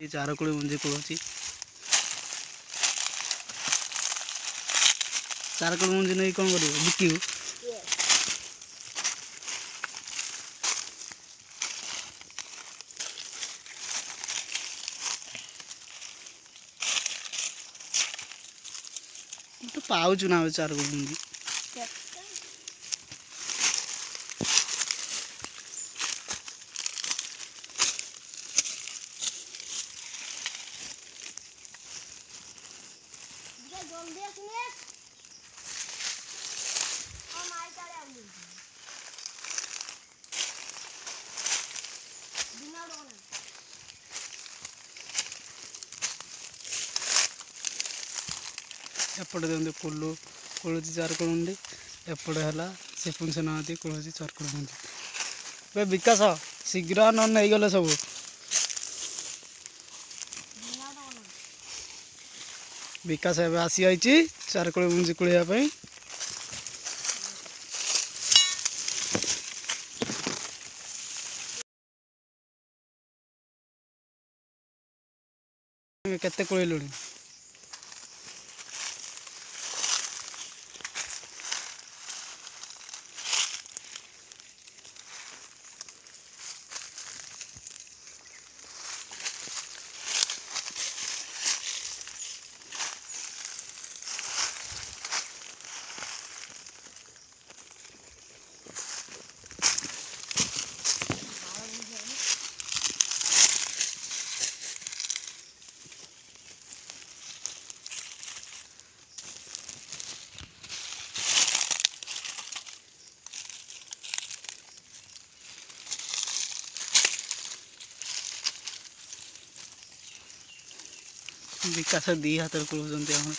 ଏ ଚାରକୋଳି ମଞ୍ଜି କହୁଛି ଚାରକୋଳି ମଞ୍ଜି ନେଇ କ'ଣ କରିବ ବିକିବୁ ତୁ ପାଉଛୁ ନା ଚାରକୋଳି ମଞ୍ଜି জল ఎప్పుడు ఉంది కుళ్ళు? కుళ్ళుచి చరకుడు ఉంది ఎప్పుడు ఎలా సిపుంచనాది కుళ్ళుచి చరకుడు ఉంది బికాస్ బికాస శీఘ్ర నన్ను వేయగల సబు ବିକାଶ ଏବେ ଆସିଯାଇଛି ଚାରକୋଳି ମଞ୍ଜି କୁଳିବା ପାଇଁ କେତେ କୋଳିଲୁଣି ବିକାଶ ଦୁଇ ହାତରେ କୋଳୁଛନ୍ତି ଆମର